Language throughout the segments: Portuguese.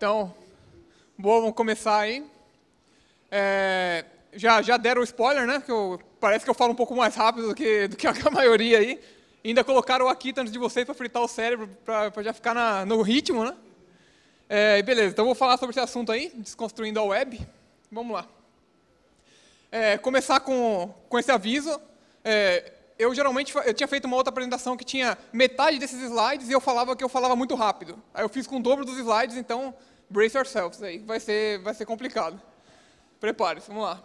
Então, boa, vamos começar aí. É, já, já deram o spoiler, né? Que eu, parece que eu falo um pouco mais rápido do que, do que a maioria aí. E ainda colocaram o Akita antes de vocês para fritar o cérebro, para já ficar na, no ritmo, né? É, beleza, então vou falar sobre esse assunto aí, desconstruindo a web. Vamos lá. É, começar com, com esse aviso. É, eu geralmente eu tinha feito uma outra apresentação que tinha metade desses slides e eu falava que eu falava muito rápido. Aí eu fiz com o dobro dos slides, então brace yourselves aí, vai ser, vai ser complicado. Prepare-se, vamos lá.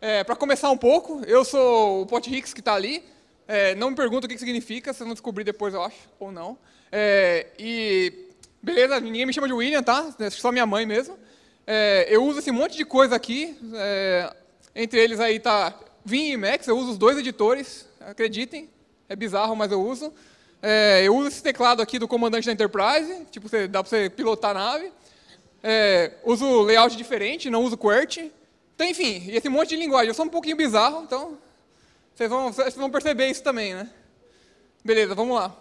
É, Para começar um pouco, eu sou o Pot Hicks que está ali. É, não me pergunta o que, significa, vocês vão descobrir depois, eu acho, ou não. É, e, beleza, ninguém me chama de William, tá? Só minha mãe mesmo. É, eu uso esse monte de coisa aqui, é, entre eles aí tá Vim e Max, eu uso os dois editores, acreditem, é bizarro, mas eu uso. É, eu uso esse teclado aqui do comandante da Enterprise, tipo, você, dá para você pilotar a nave. É, uso layout diferente, não uso QWERTY. Então, enfim, esse monte de linguagem. Eu sou um pouquinho bizarro, então vocês vão, vocês vão perceber isso também, né? Beleza, vamos lá.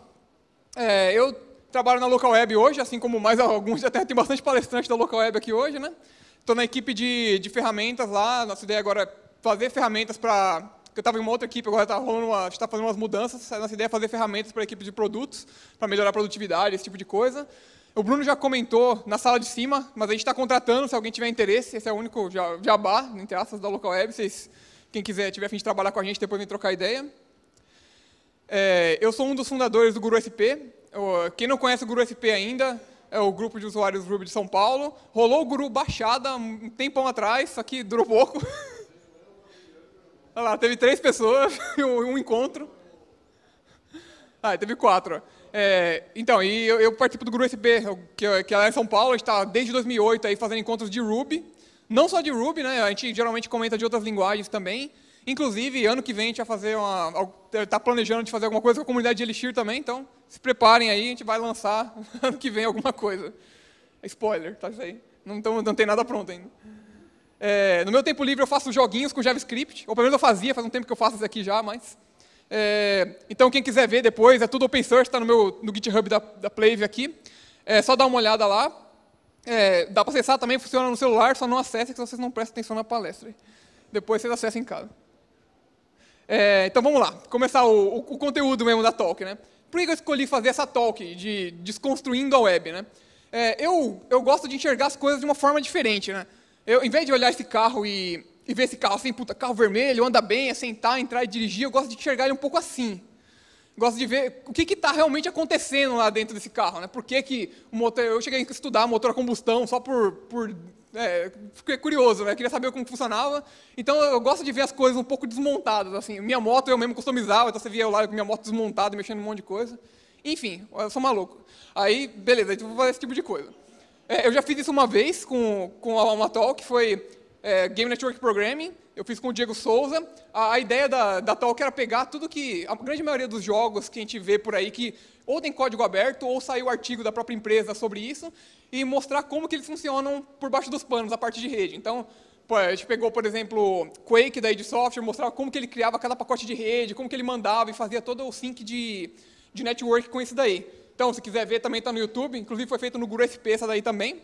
É, eu trabalho na Local Web hoje, assim como mais alguns, até tem bastante palestrante da Local Web aqui hoje, né? Estou na equipe de, de ferramentas lá, nossa ideia agora é fazer ferramentas para eu estava em uma outra equipe, agora está rolando uma, está fazendo umas mudanças. A nossa ideia é fazer ferramentas para a equipe de produtos, para melhorar a produtividade, esse tipo de coisa. O Bruno já comentou na sala de cima, mas a gente está contratando, se alguém tiver interesse, esse é o único jabá, entre aspas, da Local Web, vocês, quem quiser, tiver a fim de trabalhar com a gente, depois vem trocar ideia. É, eu sou um dos fundadores do Guru SP. quem não conhece o Guru SP ainda, é o grupo de usuários Ruby de São Paulo. Rolou o Guru Baixada um tempão atrás, só que durou pouco. Olha lá, teve três pessoas, um, um encontro. Ah, teve quatro. É, então, e eu, eu, participo do Guru SP, que, que é em São Paulo, a gente está desde 2008 aí fazendo encontros de Ruby. Não só de Ruby, né? A gente geralmente comenta de outras linguagens também. Inclusive, ano que vem a gente vai fazer uma. Está planejando de fazer alguma coisa com a comunidade de Elixir também, então se preparem aí, a gente vai lançar ano que vem alguma coisa. Spoiler, tá isso aí. Não, então, não tem nada pronto ainda. É, no meu tempo livre eu faço joguinhos com JavaScript, ou pelo menos eu fazia, faz um tempo que eu faço isso aqui já, mas... É, então quem quiser ver depois, é tudo open source, está no, meu, no GitHub da, da Plave aqui. É só dar uma olhada lá. É, dá para acessar também, funciona no celular, só não acesse se vocês não prestam atenção na palestra. Depois vocês acessem em casa. É, então vamos lá, começar o, o, o, conteúdo mesmo da talk. Né? Por que eu escolhi fazer essa talk de desconstruindo a web? Né? É, eu, eu gosto de enxergar as coisas de uma forma diferente. Né? Eu, em vez de olhar esse carro e, e ver esse carro assim, puta, carro vermelho, anda bem, é sentar, entrar e dirigir, eu gosto de enxergar ele um pouco assim. Gosto de ver o que está realmente acontecendo lá dentro desse carro. Né? Por que, que o motor. Eu cheguei a estudar motor a combustão só por. por é, fiquei curioso, né? queria saber como funcionava. Então eu gosto de ver as coisas um pouco desmontadas. Assim. Minha moto eu mesmo customizava, então você via eu lá com minha moto desmontada, mexendo em um monte de coisa. Enfim, eu sou maluco. Aí, beleza, então vou fazer esse tipo de coisa. É, eu já fiz isso uma vez com, com a Alma Talk, que foi é, Game Network Programming. Eu fiz com o Diego Souza. A, a, ideia da, da Talk era pegar tudo que... A grande maioria dos jogos que a gente vê por aí, que ou tem código aberto, ou saiu artigo da própria empresa sobre isso, e mostrar como que eles funcionam por baixo dos panos, a parte de rede. Então, a gente pegou, por exemplo, Quake da id Software, mostrava como que ele criava cada pacote de rede, como que ele mandava e fazia todo o sync de, de network com isso daí. Então, se quiser ver, também está no YouTube. Inclusive, foi feito no Guru SP essa daí também.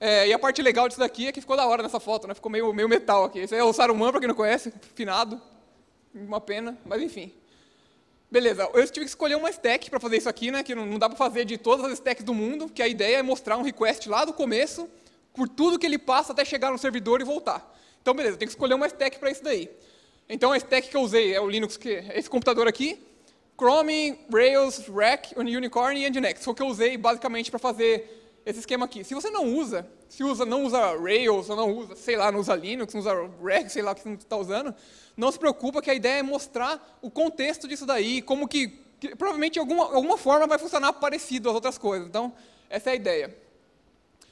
É, e a parte legal disso daqui é que ficou da hora nessa foto, né? Ficou meio, meio metal aqui. Esse é o Saruman, para quem não conhece, finado. Uma pena, mas enfim. Beleza, eu tive que escolher uma stack para fazer isso aqui, né? Que não, dá para fazer de todas as stacks do mundo, que a ideia é mostrar um request lá do começo, por tudo que ele passa até chegar no servidor e voltar. Então, beleza, tem que escolher uma stack para isso daí. Então, a stack que eu usei é o Linux, que é esse computador aqui. Chrome, Rails, Rack, Unicorn e Nginx. Foi o que eu usei basicamente para fazer esse esquema aqui. Se você não usa, se usa, não usa Rails, ou não usa, sei lá, não usa Linux, não usa Rack, sei lá o que você está usando, não se preocupa que a ideia é mostrar o contexto disso daí, como que, que provavelmente alguma, alguma forma vai funcionar parecido às outras coisas. Então, essa é a ideia.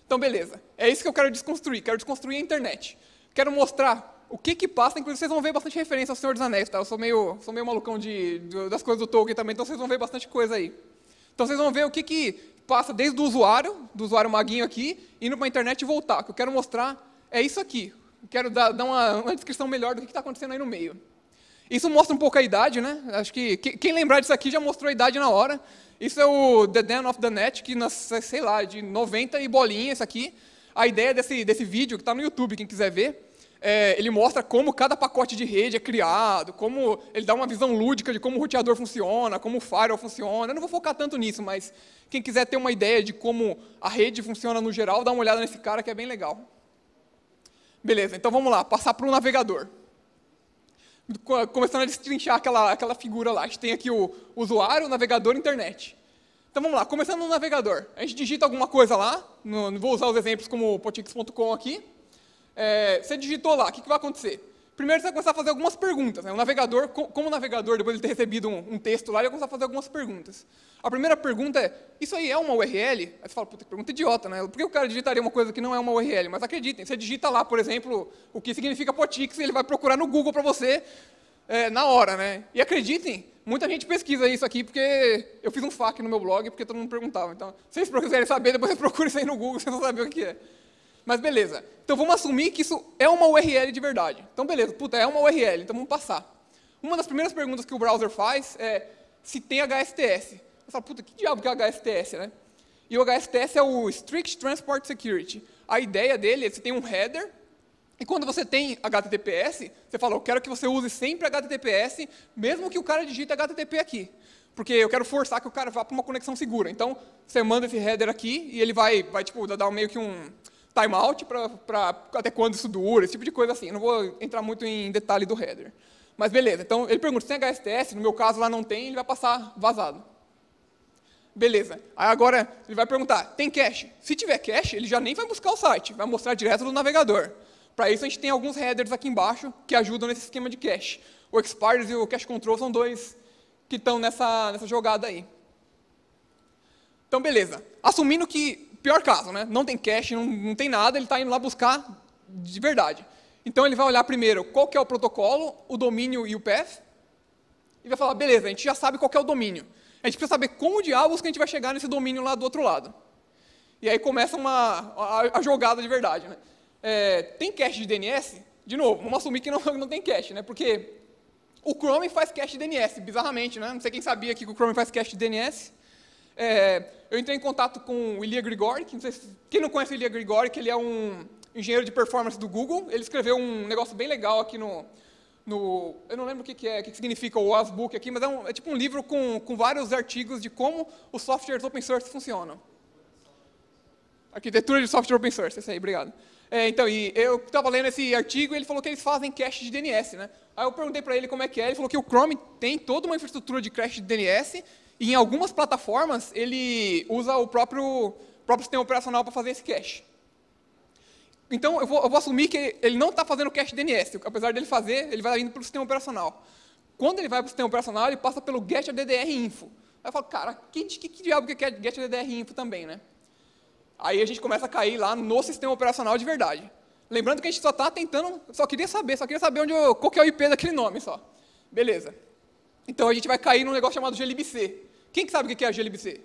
Então, beleza. É isso que eu quero desconstruir. Quero desconstruir a internet. Quero mostrar o que que passa, inclusive vocês vão ver bastante referência ao Senhor dos Anéis, tá? Eu sou meio, sou meio malucão de, de, das coisas do Tolkien também, então vocês vão ver bastante coisa aí. Então vocês vão ver o que que passa desde o usuário, do usuário maguinho aqui, indo para a internet e voltar. O que eu quero mostrar é isso aqui. Quero dar, dar uma, uma, descrição melhor do que está acontecendo aí no meio. Isso mostra um pouco a idade, né? Acho que quem lembrar disso aqui já mostrou a idade na hora. Isso é o The Den of the Net, que, sei lá, de 90 e bolinha, isso aqui. A ideia desse, desse vídeo, que está no YouTube, quem quiser ver, é, ele mostra como cada pacote de rede é criado, como ele dá uma visão lúdica de como o roteador funciona, como o firewall funciona. Eu não vou focar tanto nisso, mas quem quiser ter uma ideia de como a rede funciona no geral, dá uma olhada nesse cara que é bem legal. Beleza, então vamos lá, passar para o navegador. Começando a destrinchar aquela, aquela figura lá. A gente tem aqui o usuário, o navegador, internet. Então vamos lá, começando no navegador. A gente digita alguma coisa lá, no, vou usar os exemplos como potix.com aqui. É, você digitou lá, o que, que vai acontecer? Primeiro você vai começar a fazer algumas perguntas. Né? O navegador, como o navegador, depois de ter recebido um, um, texto lá, ele vai começar a fazer algumas perguntas. A primeira pergunta é, isso aí é uma URL? Aí você fala, puta, que pergunta idiota, né? Por que o cara digitaria uma coisa que não é uma URL? Mas acreditem, você digita lá, por exemplo, o que significa Potix, ele vai procurar no Google para você é, na hora, né? E acreditem, muita gente pesquisa isso aqui, porque eu fiz um FAQ no meu blog, porque todo mundo perguntava. Então, se vocês quiserem saber, depois vocês procurem isso aí no Google, vocês vão saber o que é. Mas beleza. Então vamos assumir que isso é uma URL de verdade. Então beleza, puta, é uma URL, então vamos passar. Uma das primeiras perguntas que o browser faz é se tem HSTS. Você fala, puta, que diabo que é HSTS, né? E o HSTS é o Strict Transport Security. A ideia dele é que você tem um header, e quando você tem HTTPS, você fala, eu quero que você use sempre HTTPS, mesmo que o cara digite HTTP aqui. Porque eu quero forçar que o cara vá para uma conexão segura. Então, você manda esse header aqui e ele vai, vai tipo, dar meio que um, timeout para até quando isso dura, esse tipo de coisa assim. Eu não vou entrar muito em detalhe do header. Mas beleza, então ele pergunta, tem HSTS? No meu caso lá não tem, ele vai passar vazado. Beleza. Aí agora ele vai perguntar, tem cache? Se tiver cache, ele já nem vai buscar o site, vai mostrar direto do navegador. Para isso a gente tem alguns headers aqui embaixo que ajudam nesse esquema de cache. O expires e o cache control são dois que estão nessa, nessa jogada aí. Então beleza. Assumindo que pior caso, né? não tem cache, não, não tem nada, ele está indo lá buscar de verdade. Então ele vai olhar primeiro qual que é o protocolo, o domínio e o path, e vai falar, beleza, a gente já sabe qual é o domínio. A gente precisa saber como diabos que a gente vai chegar nesse domínio lá do outro lado. E aí começa uma, a, a jogada de verdade. Né? É, tem cache de DNS? De novo, vamos assumir que não, não tem cache, né? porque o Chrome faz cache de DNS, bizarramente. Né? Não sei quem sabia que o Chrome faz cache de DNS. É, eu entrei em contato com o Ilya Grigori, que não se, quem não conhece o Ilya Grigori, que ele é um engenheiro de performance do Google. Ele escreveu um negócio bem legal aqui no, no eu não lembro o que, que é, o que significa o OSBook aqui, mas é, um, é, tipo um livro com, com vários artigos de como os softwares open source funcionam. Arquitetura de software open source, isso aí, obrigado. É, então, e eu estava lendo esse artigo e ele falou que eles fazem cache de DNS, né? Aí eu perguntei para ele como é que é, ele falou que o Chrome tem toda uma infraestrutura de cache de DNS e em algumas plataformas, ele usa o próprio, próprio sistema operacional para fazer esse cache. Então, eu vou, eu vou assumir que ele não está fazendo cache DNS. Apesar dele fazer, ele vai indo para o sistema operacional. Quando ele vai para o sistema operacional, ele passa pelo get DDR info. Aí eu falo, cara, que, que, que diabo que é get DDR info também, né? Aí a gente começa a cair lá no sistema operacional de verdade. Lembrando que a gente só está tentando, só queria saber, só queria saber onde eu, qual que é o IP daquele nome só. Beleza. Então a gente vai cair num negócio chamado glibc. Quem que sabe o que é a glibc?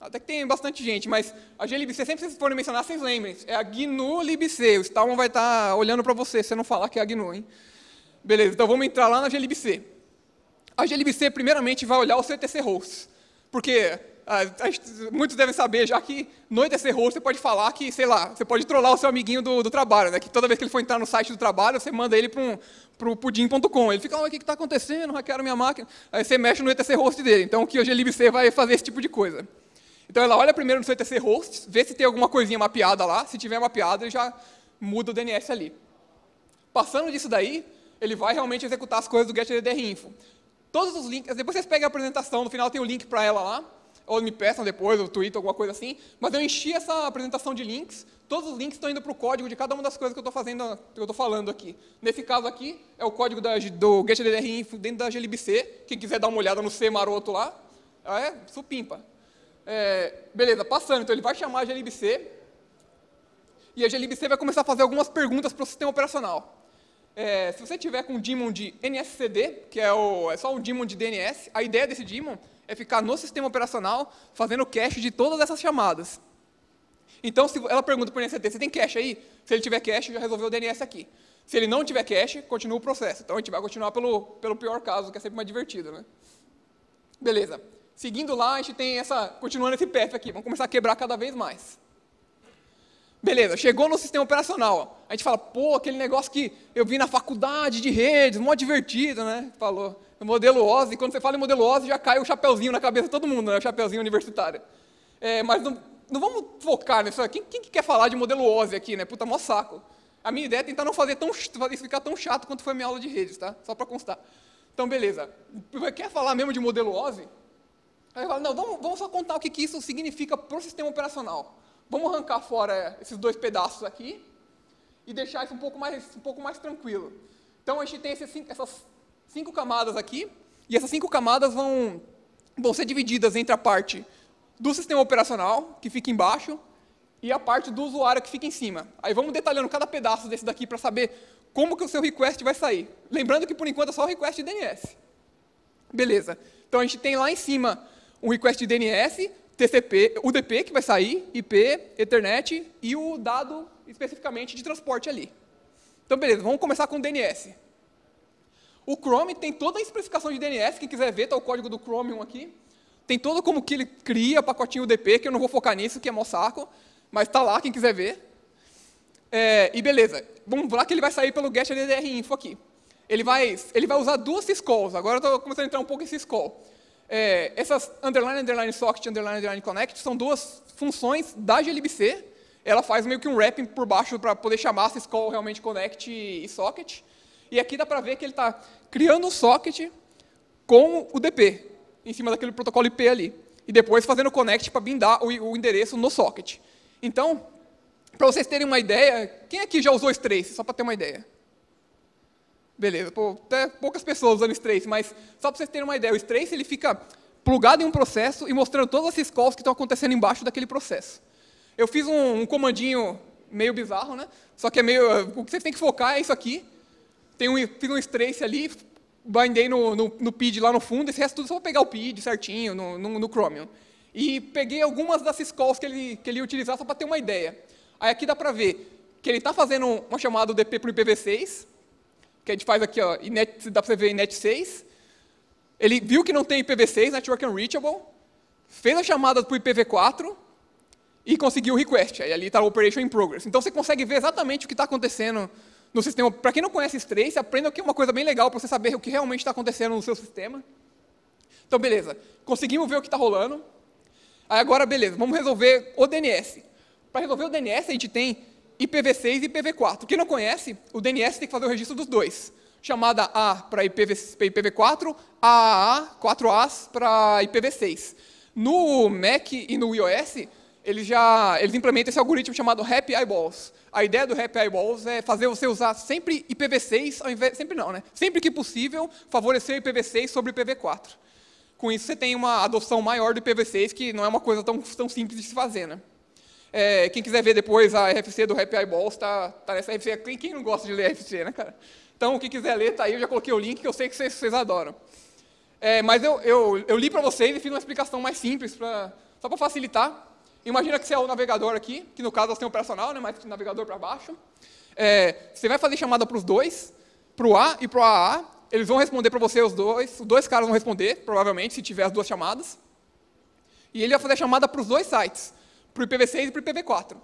Até que tem bastante gente, mas a glibc, sempre que vocês forem mencionar, vocês lembrem, é a GNU libc. O Stallman vai estar olhando para você, se você não falar que é a GNU, hein? Beleza, então vamos entrar lá na glibc. A glibc, primeiramente, vai olhar o CTC hosts, porque muitos devem saber já que no ETC host você pode falar que, sei lá, você pode trollar o seu amiguinho do, do trabalho, né? Que toda vez que ele for entrar no site do trabalho, você manda ele para um, para o pudim.com. Ele fica, o que está acontecendo? Hackearam minha máquina. Aí você mexe no ETC host dele. Então, que o glibc vai fazer esse tipo de coisa. Então, ela olha primeiro no seu ETC host, vê se tem alguma coisinha mapeada lá. Se tiver mapeada, ele já muda o DNS ali. Passando disso daí, ele vai realmente executar as coisas do getDrInfo. Todos os links, depois vocês pegam a apresentação, no final tem o link para ela lá, ou me peçam depois, ou tweet, alguma coisa assim, mas eu enchi essa apresentação de links, todos os links estão indo para o código de cada uma das coisas que eu estou fazendo, que eu estou falando aqui. Nesse caso aqui, é o código da, do getDrInfo dentro da glibc, quem quiser dar uma olhada no C maroto lá, é supimpa. É, beleza, passando, então ele vai chamar a glibc, e a glibc vai começar a fazer algumas perguntas para o sistema operacional. É, se você tiver com um daemon de NSCD, que é, o, é só um daemon de DNS, a ideia desse daemon é ficar no sistema operacional fazendo cache de todas essas chamadas. Então, se ela pergunta para o NSCD, você tem cache aí? Se ele tiver cache, já resolveu o DNS aqui. Se ele não tiver cache, continua o processo. Então, a gente vai continuar pelo, pelo pior caso, que é sempre mais divertido. Né? Beleza. Seguindo lá, a gente tem essa, continuando esse path aqui, vamos começar a quebrar cada vez mais. Beleza, chegou no sistema operacional. A gente fala, pô, aquele negócio que eu vi na faculdade de redes, mó divertido, né? Falou. Modelo OSI, quando você fala em modelo OSI, já cai o chapeuzinho na cabeça de todo mundo, né? O chapeuzinho universitário. É, mas não, não, vamos focar nisso. Quem, quem que quer falar de modelo OSI aqui, né? Puta, mó saco. A minha ideia é tentar não fazer, tão, fazer isso ficar tão chato quanto foi a minha aula de redes, tá? Só para constar. Então, beleza. Quer falar mesmo de modelo OSI? Aí eu falo, não, vamos, vamos só contar o que, que isso significa para o sistema operacional. Vamos arrancar fora esses dois pedaços aqui e deixar isso um pouco mais, um pouco mais tranquilo. Então, a gente tem essas cinco camadas aqui, e essas cinco camadas vão, vão ser divididas entre a parte do sistema operacional, que fica embaixo, e a parte do usuário, que fica em cima. Aí vamos detalhando cada pedaço desse daqui para saber como que o seu request vai sair. Lembrando que, por enquanto, é só o request DNS. Beleza. Então, a gente tem lá em cima um request DNS, TCP, UDP, que vai sair, IP, Ethernet, e o dado especificamente de transporte ali. Então, beleza, vamos começar com o DNS. O Chrome tem toda a especificação de DNS, quem quiser ver, está o código do Chromium aqui. Tem todo como que ele cria pacotinho UDP, que eu não vou focar nisso, que é mó saco, mas está lá, quem quiser ver. É, e beleza, vamos lá que ele vai sair pelo get info aqui. Ele vai, ele vai usar duas syscalls, agora estou começando a entrar um pouco em syscall. É, essas underline, underline socket, underline, underline connect são duas funções da glibc. Ela faz meio que um wrapping por baixo para poder chamar a syscall realmente connect e socket. E aqui dá para ver que ele está criando um socket com o DP, em cima daquele protocolo IP ali. E depois fazendo connect para bindar o, o, endereço no socket. Então, para vocês terem uma ideia, quem aqui já usou Strace? Só para ter uma ideia. Beleza, pô, até poucas pessoas usando Strace, mas só para vocês terem uma ideia, o Strace ele fica plugado em um processo e mostrando todas essas calls que estão acontecendo embaixo daquele processo. Eu fiz um, um comandinho meio bizarro, né? Só que é meio, o que vocês têm que focar é isso aqui, tem um, fiz um trace ali, bindei no, no, no, PID lá no fundo, esse resto tudo só vou pegar o PID certinho no, no, no Chromium. E peguei algumas dessas calls que ele, que ele ia utilizar só para ter uma ideia. Aí aqui dá para ver que ele está fazendo uma chamada DP para o IPv6, que a gente faz aqui, ó, net, dá para você ver em net6. Ele viu que não tem IPv6, Network Unreachable, fez a chamada para o IPv4 e conseguiu o request. Aí ali está o Operation in Progress. Então você consegue ver exatamente o que está acontecendo no sistema. Para quem não conhece Strace, aprenda aqui uma coisa bem legal para você saber o que realmente está acontecendo no seu sistema. Então, beleza. Conseguimos ver o que está rolando. Aí agora, beleza, vamos resolver o DNS. Para resolver o DNS, a gente tem IPv6 e IPv4. Quem não conhece, o DNS tem que fazer o registro dos dois. Chamada A para IPv, IPv4, AAA, 4As para IPv6. No Mac e no iOS, eles já eles implementam esse algoritmo chamado Happy Eyeballs. A ideia do Happy Eyeballs é fazer você usar sempre IPv6, ao invés, sempre não, né? Sempre que possível, favorecer IPv6 sobre IPv4. Com isso, você tem uma adoção maior do IPv6, que não é uma coisa tão, tão simples de se fazer, né? É, quem quiser ver depois a RFC do Happy Eyeballs, está tá nessa RFC. Quem, quem não gosta de ler RFC, né, cara? Então, quem quiser ler, tá aí, eu já coloquei o link, que eu sei que vocês, vocês adoram. É, mas eu, eu, eu li para vocês e fiz uma explicação mais simples, pra, só para facilitar. Imagina que você é o navegador aqui, que no caso você tem operacional, né, mas navegador para baixo. É, você vai fazer chamada para os dois, para o A e para o AA. Eles vão responder para você os dois. Os dois caras vão responder, provavelmente, se tiver as duas chamadas. E ele vai fazer a chamada para os dois sites, para o IPv6 e para o IPv4.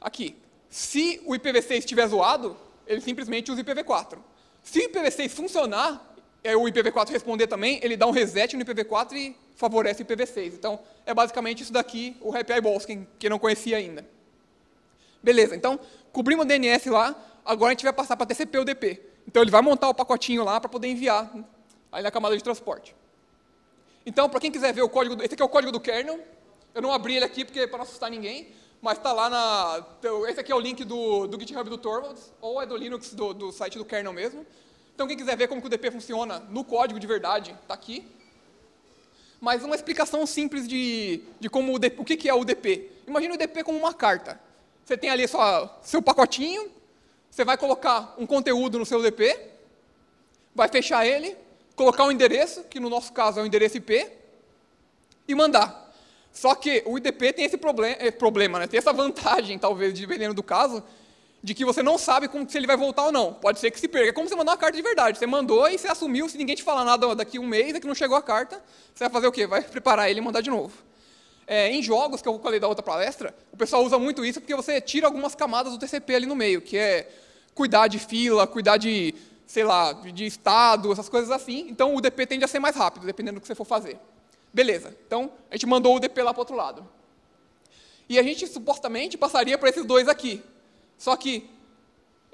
Aqui. Se o IPv6 estiver zoado, ele simplesmente usa o IPv4. Se o IPv6 funcionar, é o IPv4 responder também, ele dá um reset no IPv4 e favorece o IPv6. Então, é basicamente isso daqui, o Happy Eyeballs, quem, quem não conhecia ainda. Beleza, então, cobrimos o DNS lá, agora a gente vai passar para TCP UDP. Então, ele vai montar o pacotinho lá para poder enviar aí na camada de transporte. Então, para quem quiser ver o código, esse aqui é o código do kernel. Eu não abri ele aqui porque para não assustar ninguém, mas está lá na... Então, esse aqui é o link do, do GitHub do Torvalds, ou é do Linux, do, do site do kernel mesmo. Então, quem quiser ver como o DP funciona no código de verdade, está aqui. Mas uma explicação simples de, de como o, DP, o que é o DP. Imagina o DP como uma carta. Você tem ali só seu pacotinho, você vai colocar um conteúdo no seu DP, vai fechar ele, colocar um endereço, que no nosso caso é o endereço IP, e mandar. Só que o IDP tem esse problem, eh, problema, né? tem essa vantagem, talvez, de dependendo do caso, de que você não sabe como, se ele vai voltar ou não. Pode ser que se perca. É como você mandar uma carta de verdade. Você mandou e você assumiu, se ninguém te falar nada daqui a um mês, é que não chegou a carta, você vai fazer o quê? Vai preparar ele e mandar de novo. É, em jogos, que eu falei da outra palestra, o pessoal usa muito isso porque você tira algumas camadas do TCP ali no meio, que é cuidar de fila, cuidar de, sei lá, de estado, essas coisas assim. Então o DP tende a ser mais rápido, dependendo do que você for fazer. Beleza, então a gente mandou o DP lá para o outro lado. E a gente supostamente passaria para esses dois aqui. Só que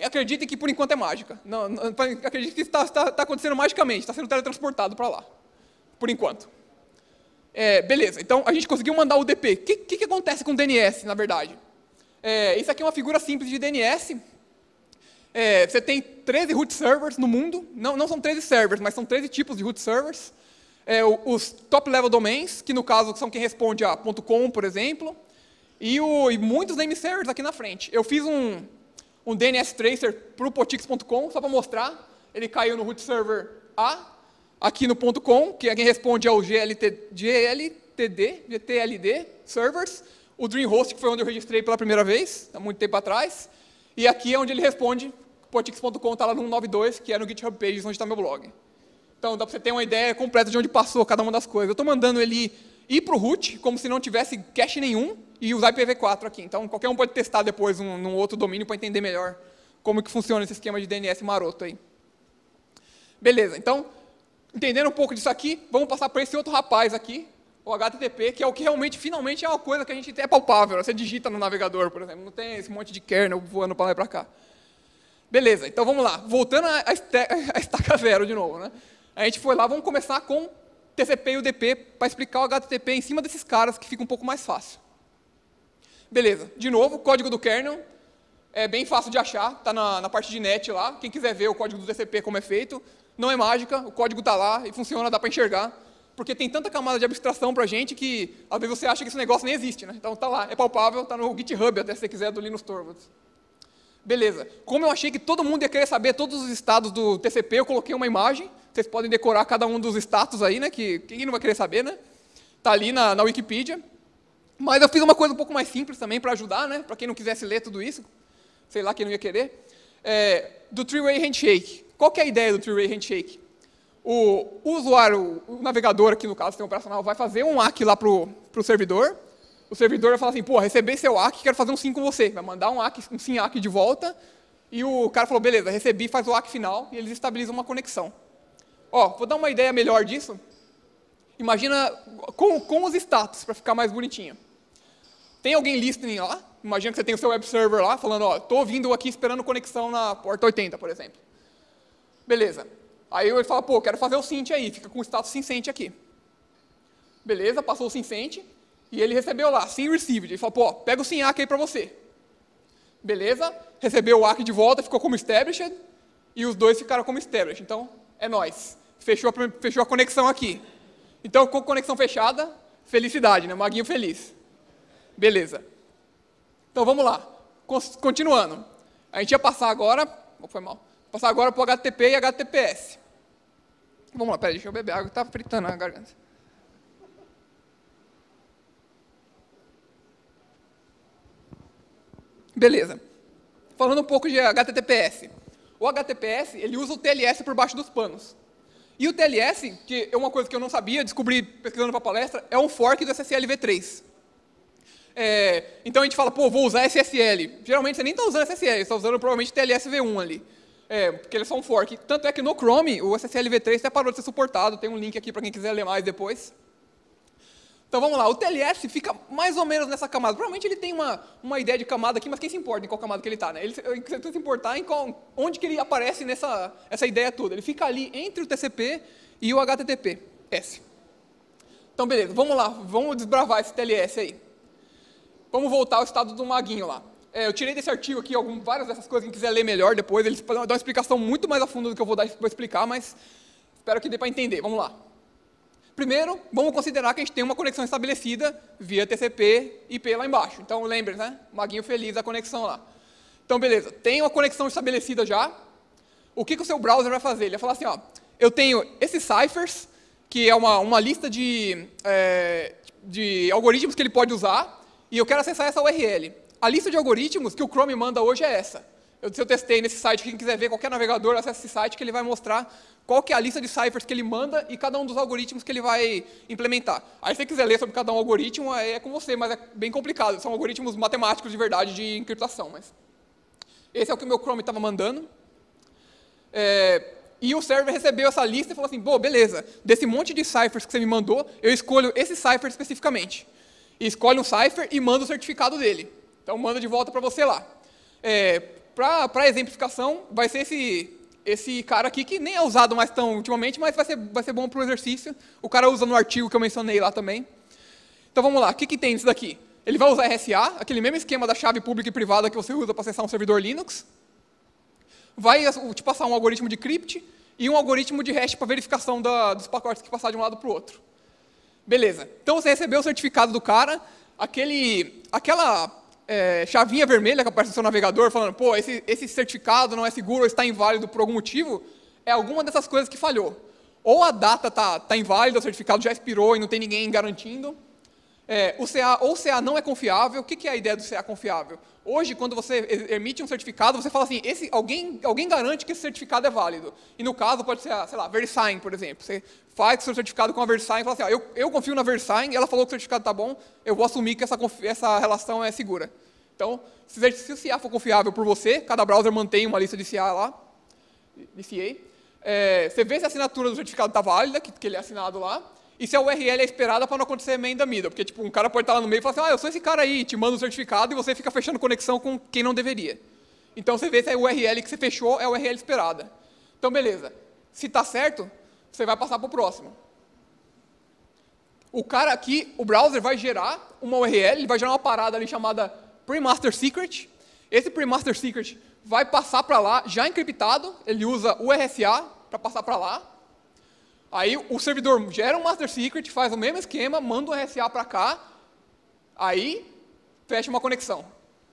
acreditem que por enquanto é mágica. Não, não acredite que está, está, está acontecendo magicamente, está sendo teletransportado para lá. Por enquanto. É, beleza, então a gente conseguiu mandar o DP. O que, que, que, acontece com o DNS, na verdade? É, isso aqui é uma figura simples de DNS. É, você tem 13 root servers no mundo. Não, não são 13 servers, mas são 13 tipos de root servers. É, os top level domains, que no caso são quem responde a .com, por exemplo e, o, e muitos name servers aqui na frente. Eu fiz um, um DNS tracer para o potix.com, só para mostrar. Ele caiu no root server A, aqui no .com, que é quem responde ao GLT, GLTD, GTLD servers. O DreamHost, que foi onde eu registrei pela primeira vez, há muito tempo atrás. E aqui é onde ele responde, potix.com está lá no 192, que é no GitHub Pages, onde está meu blog. Então, dá para você ter uma ideia completa de onde passou cada uma das coisas. Eu estou mandando ele ir para o root, como se não tivesse cache nenhum, e usar IPv4 aqui. Então, qualquer um pode testar depois um, num outro domínio para entender melhor como que funciona esse esquema de DNS maroto aí. Beleza, então, entendendo um pouco disso aqui, vamos passar para esse outro rapaz aqui, o HTTP, que é o que realmente, finalmente, é uma coisa que a gente é palpável. Você digita no navegador, por exemplo, não tem esse monte de kernel voando para lá e para cá. Beleza, então vamos lá. Voltando a estaca zero de novo. Né? A gente foi lá, vamos começar com TCP e UDP para explicar o HTTP em cima desses caras, que fica um pouco mais fácil. Beleza, de novo, código do kernel, é bem fácil de achar, está na, na, parte de net lá, quem quiser ver o código do TCP como é feito, não é mágica, o código está lá e funciona, dá para enxergar, porque tem tanta camada de abstração para a gente que às vezes você acha que esse negócio nem existe, né? então está lá, é palpável, está no GitHub até se você quiser do Linus Torvalds. Beleza, como eu achei que todo mundo ia querer saber todos os estados do TCP, eu coloquei uma imagem, vocês podem decorar cada um dos status aí, né? Que quem não vai querer saber, né? Está ali na, na Wikipedia. Mas eu fiz uma coisa um pouco mais simples também para ajudar, né? Para quem não quisesse ler tudo isso, sei lá quem não ia querer. É, do three-way handshake. Qual que é a ideia do three-way handshake? O, usuário, o navegador aqui no caso, tem um operacional, vai fazer um ACK lá para o servidor. O servidor vai falar assim, pô, recebi seu ACK, quero fazer um SYN com você. Vai mandar um, ACK, um SYN ACK de volta. E o cara falou, beleza, recebi, faz o ACK final, e eles estabilizam uma conexão. Ó, vou dar uma ideia melhor disso. Imagina com, com os status, para ficar mais bonitinho. Tem alguém listening lá? Imagina que você tem o seu web server lá, falando, ó, estou ouvindo aqui esperando conexão na porta 80, por exemplo. Beleza. Aí ele fala, pô, quero fazer o synth aí, fica com o status syncent aqui. Beleza, passou o syncent, e ele recebeu lá, sim received. Ele falou, pô, pega o SYNAC aí para você. Beleza, recebeu o ACK de volta, ficou como established, e os dois ficaram como established. Então, é nós fechou a, fechou a conexão aqui. Então, com conexão fechada, felicidade, né? Maguinho feliz. Beleza. Então, vamos lá. Continuando. A gente ia passar agora... Foi mal. Passar agora para o HTTP e HTTPS. Vamos lá, peraí, deixa eu beber água, está fritando a garganta. Beleza. Falando um pouco de HTTPS. O HTTPS, ele usa o TLS por baixo dos panos. E o TLS, que é uma coisa que eu não sabia, descobri pesquisando para a palestra, é um fork do SSL v3. É, então a gente fala, pô, vou usar SSL. Geralmente você nem está usando SSL, você está usando provavelmente TLS v1 ali. É, porque eles são um fork. Tanto é que no Chrome, o SSL v3 até parou de ser suportado. Tem um link aqui para quem quiser ler mais depois. Então vamos lá, o TLS fica mais ou menos nessa camada. Provavelmente ele tem uma, uma ideia de camada aqui, mas quem se importa em qual camada que ele está? Né? Ele você se importar em qual, onde que ele aparece nessa essa ideia toda. Ele fica ali entre o TCP e o HTTPS. Então beleza, vamos lá, vamos desbravar esse TLS aí. Vamos voltar ao estado do maguinho lá. É, eu tirei desse artigo aqui algum, várias dessas coisas, quem quiser ler melhor depois, eles dão uma explicação muito mais a fundo do que eu vou, dar, vou explicar, mas espero que dê para entender. Vamos lá. Primeiro, vamos considerar que a gente tem uma conexão estabelecida via TCP IP lá embaixo. Então, lembre, né? Maguinho feliz a conexão lá. Então, beleza. Tem uma conexão estabelecida já. O que, que o seu browser vai fazer? Ele vai falar assim, ó, eu tenho esses ciphers, que é uma, uma lista de, é, de algoritmos que ele pode usar, e eu quero acessar essa URL. A lista de algoritmos que o Chrome manda hoje é essa. Eu, eu testei nesse site, quem quiser ver, qualquer navegador, acessa esse site que ele vai mostrar qual que é a lista de ciphers que ele manda e cada um dos algoritmos que ele vai implementar. Aí se você quiser ler sobre cada um algoritmo, aí é com você, mas é bem complicado. São algoritmos matemáticos de verdade de encriptação. Mas esse é o que o meu Chrome estava mandando. É, e o server recebeu essa lista e falou assim, pô, beleza, desse monte de ciphers que você me mandou, eu escolho esse cipher especificamente. E escolhe um cipher e manda o certificado dele. Então manda de volta para você lá. É, para exemplificação, vai ser esse, esse cara aqui, que nem é usado mais tão ultimamente, mas vai ser, vai ser bom para o exercício. O cara usa no artigo que eu mencionei lá também. Então vamos lá, o que, que tem nisso daqui? Ele vai usar RSA, aquele mesmo esquema da chave pública e privada que você usa para acessar um servidor Linux. Vai te passar um algoritmo de crypt e um algoritmo de hash para verificação da, dos pacotes que passar de um lado para o outro. Beleza. Então você recebeu o certificado do cara, aquele, aquela é, chavinha vermelha que aparece no seu navegador falando, pô, esse, esse certificado não é seguro ou está inválido por algum motivo, é alguma dessas coisas que falhou. Ou a data está tá inválida, o certificado já expirou e não tem ninguém garantindo. É, o CA ou CA não é confiável. O que, que é a ideia do CA confiável? Hoje, quando você emite um certificado, você fala assim, esse, alguém, alguém garante que esse certificado é válido. E no caso, pode ser, sei lá, VeriSign, por exemplo. Você faz o seu certificado com a VeriSign e fala assim, ah, eu, eu confio na VeriSign, ela falou que o certificado está bom, eu vou assumir que essa, essa relação é segura. Então, se, se o CA for confiável por você, cada browser mantém uma lista de CA lá, de CA. É, você vê se a assinatura do certificado está válida, que, que ele é assinado lá, e se a URL é esperada para não acontecer emenda middle, porque tipo, um cara pode estar lá no meio e falar assim, ah, eu sou esse cara aí, te manda o um certificado e você fica fechando conexão com quem não deveria. Então você vê se a URL que você fechou é a URL esperada. Então beleza, se está certo, você vai passar para o próximo. O cara aqui, o browser vai gerar uma URL, ele vai gerar uma parada ali chamada pre-master secret. Esse pre-master secret vai passar para lá já encriptado, ele usa o RSA para passar para lá. Aí o servidor gera um master secret, faz o mesmo esquema, manda um RSA para cá, aí fecha uma conexão.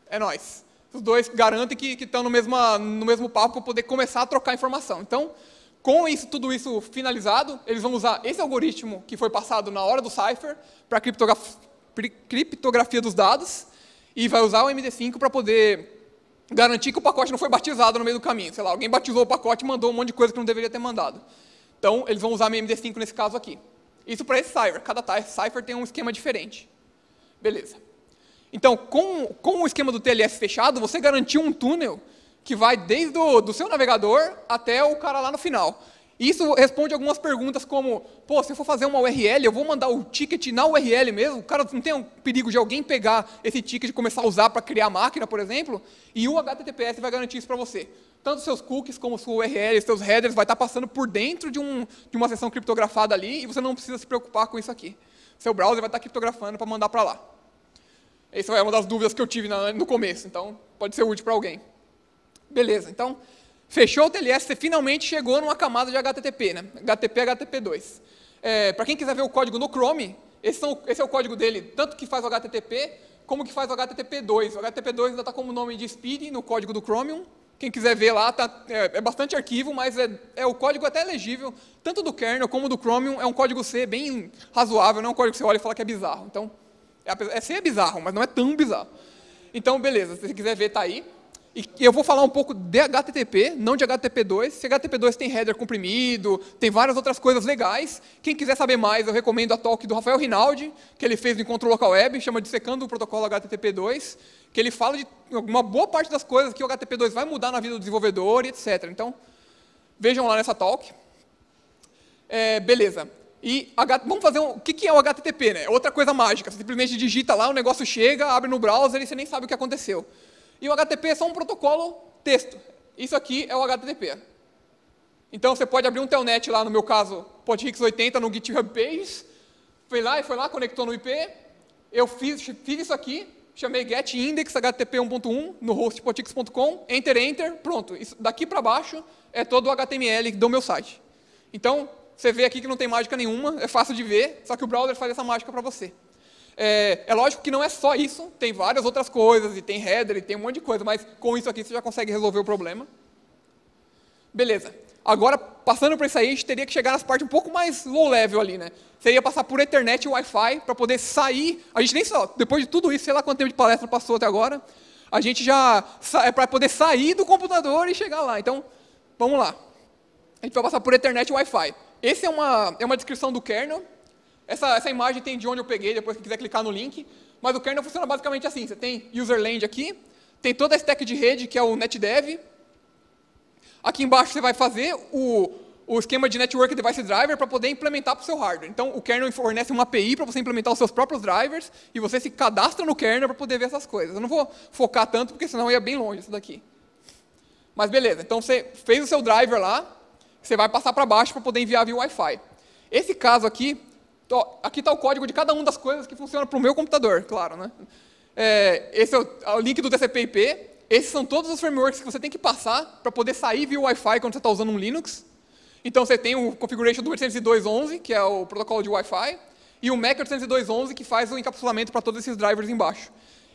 É nós. Os dois garantem que, estão no, no mesmo papo para poder começar a trocar informação. Então, com isso, tudo isso finalizado, eles vão usar esse algoritmo que foi passado na hora do cipher para criptografia dos dados e vai usar o MD5 para poder garantir que o pacote não foi batizado no meio do caminho. Sei lá, alguém batizou o pacote e mandou um monte de coisa que não deveria ter mandado. Então, eles vão usar MD5 nesse caso aqui. Isso para esse cipher. Cada cipher tem um esquema diferente. Beleza. Então, com, com o esquema do TLS fechado, você garantiu um túnel que vai desde o do seu navegador até o cara lá no final. Isso responde algumas perguntas como, pô, se eu for fazer uma URL, eu vou mandar o ticket na URL mesmo? O cara não tem um perigo de alguém pegar esse ticket e começar a usar para criar máquina, por exemplo? E o HTTPS vai garantir isso para você tanto seus cookies como sua URL, seus headers, vai estar passando por dentro de, um, de uma sessão criptografada ali e você não precisa se preocupar com isso aqui. Seu browser vai estar criptografando para mandar para lá. Essa é uma das dúvidas que eu tive no começo, então pode ser útil para alguém. Beleza, então, fechou o TLS, você finalmente chegou numa camada de HTTP, né? HTTP HTTP2. É, para quem quiser ver o código no Chrome, esse, são, esse, é o código dele, tanto que faz o HTTP, como que faz o HTTP2. O HTTP2 ainda está como nome de Speed no código do Chromium, quem quiser ver lá, tá, é, é, bastante arquivo, mas é, é o código até legível, tanto do kernel como do Chromium, é um código C bem razoável, não é um código que você olha e fala que é bizarro. Então, é, é C é bizarro, mas não é tão bizarro. Então, beleza, se você quiser ver, está aí. E eu vou falar um pouco de HTTP, não de HTTP2. Se HTTP2 tem header comprimido, tem várias outras coisas legais. Quem quiser saber mais, eu recomendo a talk do Rafael Rinaldi, que ele fez no Encontro Local Web, chama de Secando o Protocolo HTTP2 que ele fala de uma boa parte das coisas que o HTTP2 vai mudar na vida do desenvolvedor e etc. Então, vejam lá nessa talk. É, beleza. E vamos fazer um, o que é o HTTP, né? Outra coisa mágica. Você simplesmente digita lá, o negócio chega, abre no browser e você nem sabe o que aconteceu. E o HTTP é só um protocolo texto. Isso aqui é o HTTP. Então você pode abrir um telnet lá, no meu caso, PodRix80 no GitHub Pages. Foi lá e foi lá, conectou no IP. Eu fiz, fiz isso aqui, chamei get index http 1.1 no host potix.com, enter, enter, pronto. Isso, daqui para baixo é todo o HTML do meu site. Então, você vê aqui que não tem mágica nenhuma, é fácil de ver, só que o browser faz essa mágica para você. É, é, lógico que não é só isso, tem várias outras coisas, e tem header, e tem um monte de coisa, mas com isso aqui você já consegue resolver o problema. Beleza. Agora, passando para isso aí, a gente teria que chegar nas partes um pouco mais low level ali, né? Você ia passar por Ethernet e Wi-Fi para poder sair. A gente nem só, depois de tudo isso, sei lá quanto tempo de palestra passou até agora, A gente já é para poder sair do computador e chegar lá. Então, vamos lá. A gente vai passar por Ethernet e Wi-Fi. Essa é uma, é uma descrição do kernel. Essa, essa imagem tem de onde eu peguei, depois que quiser clicar no link. Mas o kernel funciona basicamente assim. Você tem userland aqui, tem toda a stack de rede, que é o NetDev. Aqui embaixo você vai fazer o, o esquema de Network Device Driver para poder implementar para o seu hardware. Então, o kernel fornece uma API para você implementar os seus próprios drivers e você se cadastra no kernel para poder ver essas coisas. Eu não vou focar tanto, porque senão ia bem longe isso daqui. Mas beleza, então você fez o seu driver lá, você vai passar para baixo para poder enviar via Wi-Fi. Esse caso aqui, aqui está o código de cada uma das coisas que funciona para o meu computador, claro. Né? É, esse é o, é o link do TCP/IP. Esses são todos os frameworks que você tem que passar para poder sair via Wi-Fi quando você está usando um Linux. Então você tem o configuration do 802.11, que é o protocolo de Wi-Fi, e o MAC 802.11, que faz o encapsulamento para todos esses drivers embaixo.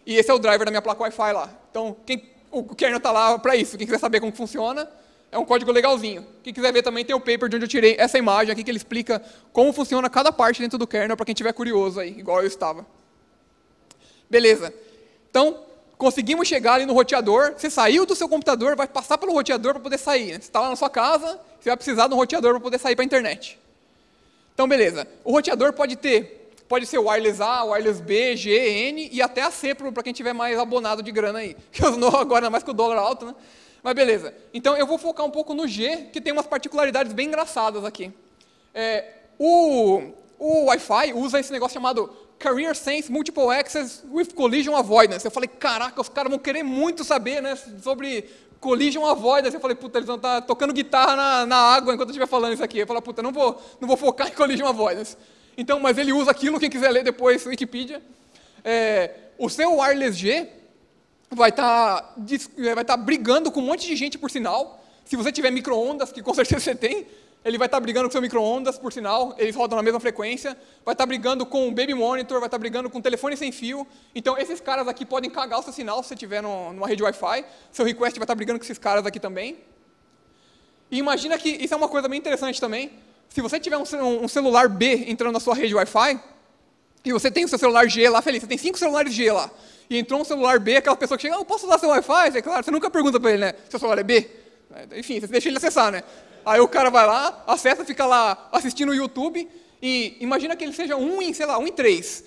E esse é o driver da minha placa Wi-Fi lá. Então, quem, o kernel está lá para isso. Quem quiser saber como funciona, é um código legalzinho. Quem quiser ver também tem o paper de onde eu tirei essa imagem aqui, que ele explica como funciona cada parte dentro do kernel, para quem tiver curioso aí, igual eu estava. Beleza. Então, conseguimos chegar ali no roteador. Você saiu do seu computador, vai passar pelo roteador para poder sair. Você está lá na sua casa, você vai precisar de um roteador para poder sair para a internet. Então, beleza. O roteador pode ter, pode ser wireless A, wireless B, G, N e até a C para quem tiver mais abonado de grana aí. Que eu não agora mais com o dólar alto, né? Mas beleza. Então eu vou focar um pouco no G, que tem umas particularidades bem engraçadas aqui. É, o, o Wi-Fi usa esse negócio chamado Career Sense Multiple Access with Collision Avoidance. Eu falei, caraca, os caras vão querer muito saber né, sobre collision avoidance. Eu falei, puta, eles vão estar tá tocando guitarra na, na água enquanto eu estiver falando isso aqui. Eu falei, puta, não vou, não vou focar em collision avoidance. Então, mas ele usa aquilo, quem quiser ler depois, Wikipedia. É, o seu wireless G vai estar tá, vai tá brigando com um monte de gente por sinal. Se você tiver micro-ondas, que com certeza você tem, ele vai estar tá brigando com seu micro-ondas, por sinal, eles rodam na mesma frequência, vai estar tá brigando com o baby monitor, vai estar tá brigando com o telefone sem fio. Então, esses caras aqui podem cagar o seu sinal se você estiver numa rede Wi-Fi. Seu request vai estar tá brigando com esses caras aqui também. E imagina que isso é uma coisa bem interessante também. Se você tiver um, um celular B entrando na sua rede Wi-Fi, e você tem o seu celular G lá, feliz, você tem cinco celulares G lá, e entrou um celular B, aquela pessoa que chega, ah, eu posso usar seu Wi-Fi? É claro, você nunca pergunta para ele, né? Seu celular é B? Enfim, você deixa ele acessar, né? Aí o cara vai lá, acessa, fica lá assistindo o YouTube, e imagina que ele seja um em, sei lá, um em três.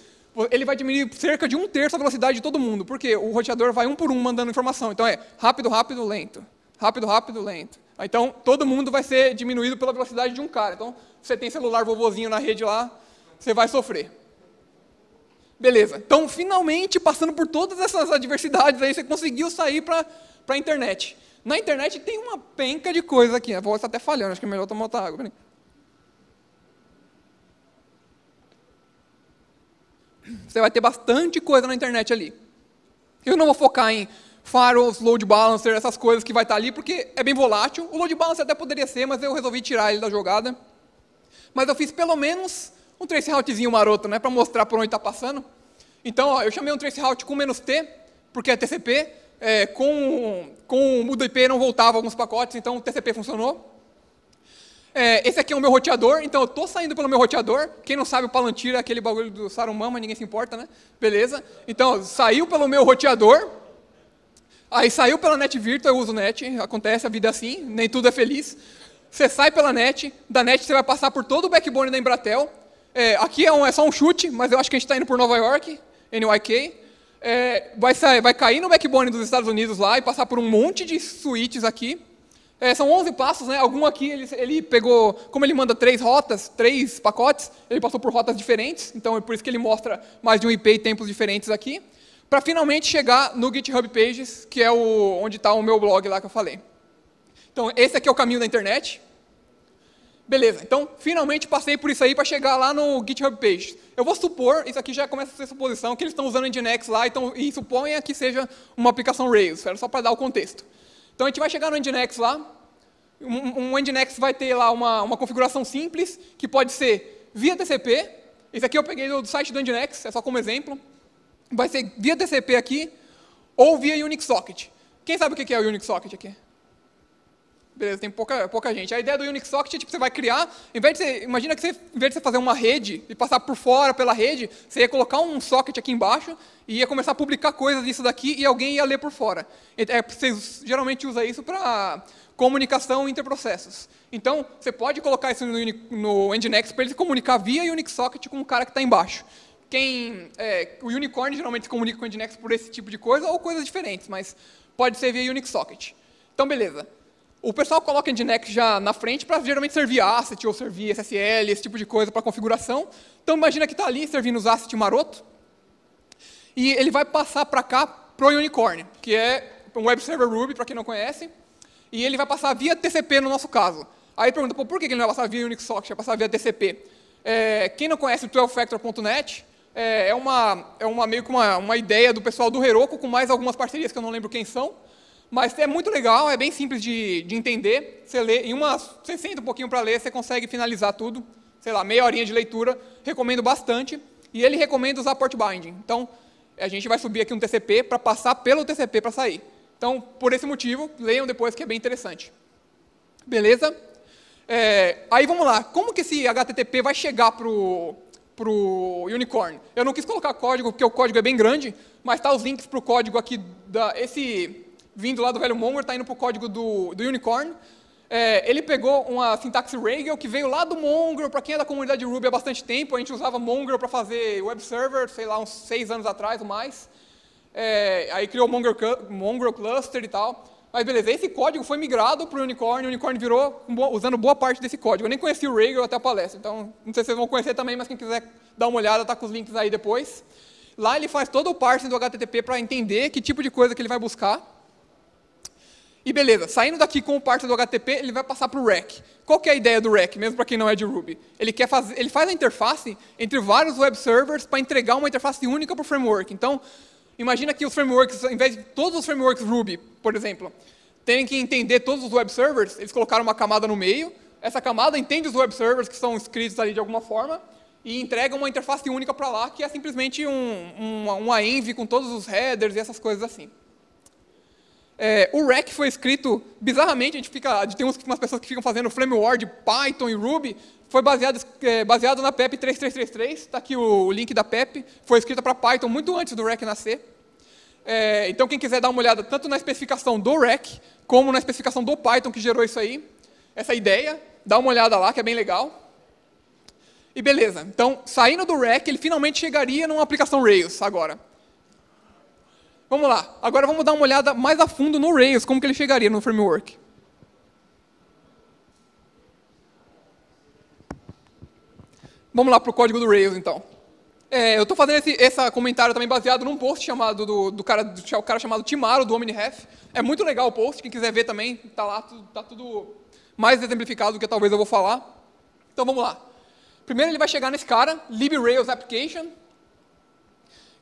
Ele vai diminuir cerca de um terço a velocidade de todo mundo, porque o roteador vai um por um mandando informação. Então é rápido, rápido, lento. Rápido, rápido, lento. Então todo mundo vai ser diminuído pela velocidade de um cara. Então, você tem celular vovozinho na rede lá, você vai sofrer. Beleza. Então, finalmente, passando por todas essas adversidades aí, você conseguiu sair para a internet. Na internet tem uma penca de coisa aqui. A voz está até falhando, acho que é melhor tomar outra água. Você vai ter bastante coisa na internet ali. Eu não vou focar em firewalls, load balancer, essas coisas que vai estar ali, porque é bem volátil. O load balancer até poderia ser, mas eu resolvi tirar ele da jogada. Mas eu fiz pelo menos um trace routezinho maroto, né, para mostrar por onde está passando. Então, ó, eu chamei um trace route com menos T, porque é TCP, é, com, com o Mudo IP não voltava alguns pacotes, então o TCP funcionou. É, esse aqui é o meu roteador, então eu estou saindo pelo meu roteador. Quem não sabe, o Palantir é aquele bagulho do Saruman, mas ninguém se importa, né? Beleza? Então, saiu pelo meu roteador. Aí saiu pela net virtual, eu uso net, acontece, a vida é assim, nem tudo é feliz. Você sai pela net, da net você vai passar por todo o backbone da Embratel. É, aqui é, um, é, só um chute, mas eu acho que a gente está indo por Nova York, NYK é, vai, sair, vai cair no backbone dos Estados Unidos lá e passar por um monte de suítes aqui. É, são 11 passos, né? Algum aqui ele, ele pegou, como ele manda três rotas, três pacotes, ele passou por rotas diferentes, então é por isso que ele mostra mais de um IP e tempos diferentes aqui, para finalmente chegar no GitHub Pages, que é o, onde está o meu blog lá que eu falei. Então, esse aqui é o caminho da internet. Beleza, então finalmente passei por isso aí para chegar lá no GitHub Page. Eu vou supor, isso aqui já começa a ser suposição, que eles estão usando Nginx lá então, e suponha que seja uma aplicação Rails, era só para dar o contexto. Então a gente vai chegar no Nginx lá, um, um Nginx vai ter lá uma, uma configuração simples, que pode ser via TCP, esse aqui eu peguei do site do Nginx, é só como exemplo, vai ser via TCP aqui, ou via Unix Socket. Quem sabe o que é o Unix Socket aqui? Beleza, tem pouca, pouca gente. A ideia do Unix Socket é tipo, você vai criar, em vez de você, imagina que você, em vez de você fazer uma rede e passar por fora pela rede, você ia colocar um socket aqui embaixo e ia começar a publicar coisas disso daqui e alguém ia ler por fora. É, você geralmente usa isso para comunicação interprocessos. Então, você pode colocar isso no, no Nginx para ele se comunicar via Unix Socket com o cara que está embaixo. Quem, é, o Unicorn geralmente se comunica com o Nginx por esse tipo de coisa ou coisas diferentes, mas pode ser via Unix Socket. Então, beleza. O pessoal coloca Nginx já na frente para geralmente servir asset ou servir SSL, esse tipo de coisa para configuração. Então imagina que está ali servindo os asset maroto. E ele vai passar para cá para o Unicorn, que é um web server Ruby, para quem não conhece. E ele vai passar via TCP no nosso caso. Aí pergunta, por que ele não vai passar via Unix Socket, vai passar via TCP? É, quem não conhece o 12factor.net, é, é, uma, é uma meio que uma, uma ideia do pessoal do Heroku, com mais algumas parcerias que eu não lembro quem são, mas é muito legal, é bem simples de, de entender. Você lê, em uma, você senta um pouquinho para ler, você consegue finalizar tudo. Sei lá, meia horinha de leitura, recomendo bastante. E ele recomenda usar port binding. Então, a gente vai subir aqui um TCP para passar pelo TCP para sair. Então, por esse motivo, leiam depois que é bem interessante. Beleza? É, aí vamos lá. Como que esse HTTP vai chegar para o Unicorn? Eu não quis colocar código, porque o código é bem grande, mas está os links para o código aqui. Da, esse vindo lá do velho Mongo, está indo para o código do, do Unicorn. É, ele pegou uma sintaxe Ragle que veio lá do Mongrel, para quem é da comunidade Ruby há bastante tempo, a gente usava Mongrel para fazer web server, sei lá, uns seis anos atrás ou mais. É, aí criou o Mongrel, Mongrel Cluster e tal. Mas beleza, esse código foi migrado para o Unicorn, o Unicorn virou usando boa parte desse código. Eu nem conheci o Ragle até a palestra, então não sei se vocês vão conhecer também, mas quem quiser dar uma olhada, está com os links aí depois. Lá ele faz todo o parsing do HTTP para entender que tipo de coisa que ele vai buscar. E beleza, saindo daqui com o parser do HTTP, ele vai passar para o REC. Qual é a ideia do REC, mesmo para quem não é de Ruby? Ele, quer ele faz a interface entre vários web servers para entregar uma interface única para o framework. Então, imagina que os frameworks, em vez de todos os frameworks Ruby, por exemplo, terem que entender todos os web servers, eles colocaram uma camada no meio, essa camada entende os web servers que são escritos ali de alguma forma, e entrega uma interface única para lá, que é simplesmente um, uma, uma env com todos os headers e essas coisas assim. É, o REC foi escrito, bizarramente, a gente fica, tem umas pessoas que ficam fazendo framework Python e Ruby, foi baseado, é, baseado na PEP 3333, está aqui o, o, link da PEP, foi escrita para Python muito antes do REC nascer. É, então, quem quiser dar uma olhada tanto na especificação do REC, como na especificação do Python que gerou isso aí, essa ideia, dá uma olhada lá, que é bem legal. E beleza, então, saindo do REC, ele finalmente chegaria numa aplicação Rails agora. Vamos lá. Agora vamos dar uma olhada mais a fundo no Rails, como que ele chegaria no framework. Vamos lá para o código do Rails, então. É, eu estou fazendo esse, esse, comentário também baseado num post chamado do, do, cara, do cara chamado Timaro, do OmniRef. É muito legal o post, quem quiser ver também, está lá, está tudo mais exemplificado do que talvez eu vou falar. Então vamos lá. Primeiro ele vai chegar nesse cara, librails application,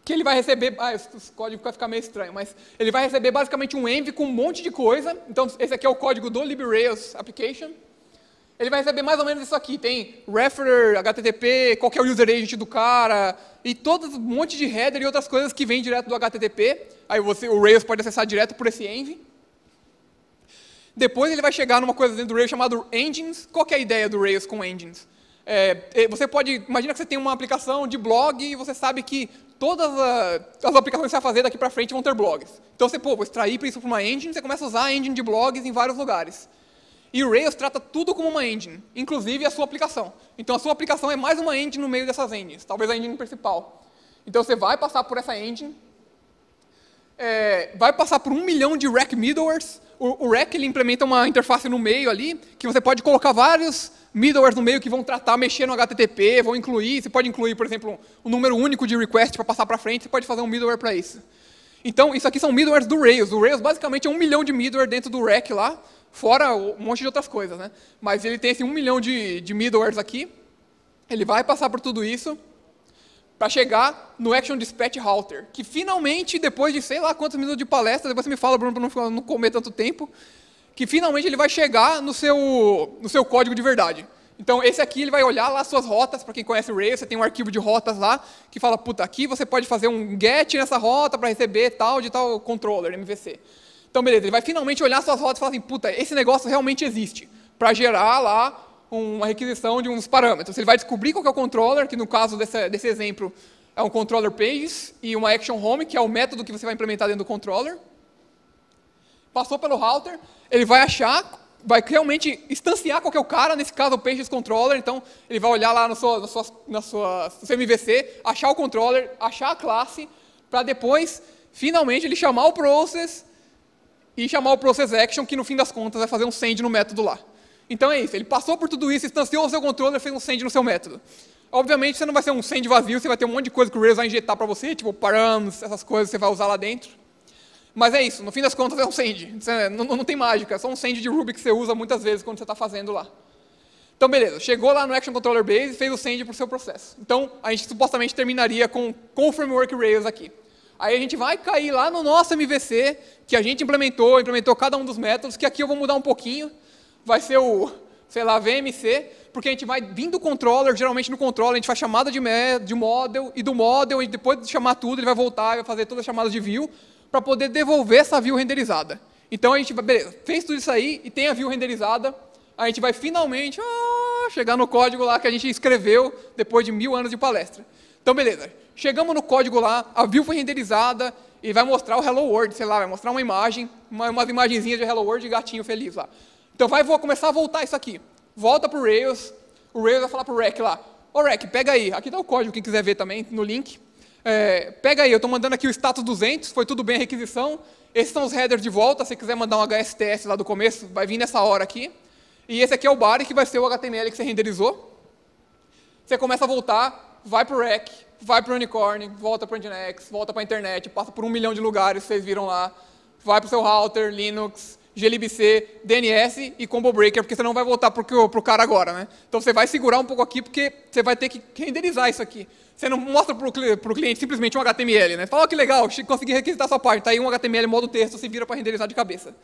que ele vai receber, ah, esse código vai ficar meio estranho, mas ele vai receber basicamente um env com um monte de coisa. Então, esse aqui é o código do LibRails Application. Ele vai receber mais ou menos isso aqui. Tem referer, HTTP, qual é o user agent do cara, e todo um monte de header e outras coisas que vêm direto do HTTP. Aí você, o Rails pode acessar direto por esse env. Depois ele vai chegar numa coisa dentro do Rails chamado engines. Qual é a ideia do Rails com engines? É, você pode, imagina que você tem uma aplicação de blog e você sabe que todas as aplicações que você vai fazer daqui para frente vão ter blogs. Então você, pô, vou extrair isso para uma engine, você começa a usar a engine de blogs em vários lugares. E o Rails trata tudo como uma engine, inclusive a sua aplicação. Então a sua aplicação é mais uma engine no meio dessas engines, talvez a engine principal. Então você vai passar por essa engine, é, vai passar por um milhão de rack middlewares. O, o rack ele implementa uma interface no meio ali, que você pode colocar vários middlewares no meio que vão tratar, mexer no HTTP, vão incluir, você pode incluir, por exemplo, um número único de request para passar para frente, você pode fazer um middleware para isso. Então, isso aqui são middlewares do Rails. O Rails basicamente é um milhão de middleware dentro do rack lá, fora um monte de outras coisas. Né? Mas ele tem esse um milhão de, de middlewares aqui, ele vai passar por tudo isso para chegar no Action Dispatch Router, que finalmente, depois de sei lá quantos minutos de palestra, depois você me fala, Bruno, para não comer tanto tempo, que finalmente ele vai chegar no seu, no seu código de verdade. Então, esse aqui ele vai olhar lá suas rotas, para quem conhece o Rails, você tem um arquivo de rotas lá, que fala, puta, aqui você pode fazer um get nessa rota para receber tal de tal controller, MVC. Então, beleza, ele vai finalmente olhar suas rotas e falar assim, puta, esse negócio realmente existe, para gerar lá uma requisição de uns parâmetros. Ele vai descobrir qual é o controller, que no caso desse, desse exemplo é um controller pages e uma action home, que é o método que você vai implementar dentro do controller. Passou pelo router, ele vai achar, vai realmente instanciar qual o cara, nesse caso o pages controller, então ele vai olhar lá no seu, na sua, na sua, no seu MVC, achar o controller, achar a classe, para depois, finalmente, ele chamar o process e chamar o process action, que no fim das contas vai fazer um send no método lá. Então é isso, ele passou por tudo isso, instanciou o seu controller, fez um send no seu método. Obviamente, você não vai ser um send vazio, você vai ter um monte de coisa que o Rails vai injetar para você, tipo params, essas coisas você vai usar lá dentro. Mas é isso, no fim das contas é um send. Não, não, tem mágica, é só um send de Ruby que você usa muitas vezes quando você está fazendo lá. Então, beleza, chegou lá no Action Controller Base e fez o send para o seu processo. Então, a gente supostamente terminaria com, o Framework Rails aqui. Aí a gente vai cair lá no nosso MVC, que a gente implementou, implementou cada um dos métodos, que aqui eu vou mudar um pouquinho. Vai ser o, sei lá, VMC, porque a gente vai vir do controller, geralmente no controller a gente faz chamada de, de model, e do model, e depois de chamar tudo, ele vai voltar e vai fazer todas as chamadas de view, para poder devolver essa view renderizada. Então a gente vai, beleza, fez tudo isso aí, e tem a view renderizada, a gente vai finalmente ah, chegar no código lá que a gente escreveu depois de mil anos de palestra. Então, beleza. Chegamos no código lá, a view foi renderizada e vai mostrar o Hello World, sei lá, vai mostrar uma imagem, uma, umas imagenzinhas de Hello World e gatinho feliz lá. Então vai vou começar a voltar isso aqui. Volta para o Rails, o Rails vai falar para o Rec lá, ô Rec, pega aí, aqui está o código, quem quiser ver também no link. É, pega aí, eu estou mandando aqui o status 200, foi tudo bem a requisição. Esses são os headers de volta, se quiser mandar um HSTS lá do começo, vai vir nessa hora aqui. E esse aqui é o body, que vai ser o HTML que você renderizou. Você começa a voltar, vai para o Rec, vai para o Unicorn, volta para o Nginx, volta para a internet, passa por um milhão de lugares, vocês viram lá. Vai para o seu router, Linux, glibc, DNS e combo breaker, porque você não vai voltar para o cara agora, né? Então você vai segurar um pouco aqui, porque você vai ter que renderizar isso aqui. Você não mostra para o cliente simplesmente um HTML, né? Fala, oh, que legal, consegui requisitar sua página, está aí um HTML modo texto, você vira para renderizar de cabeça.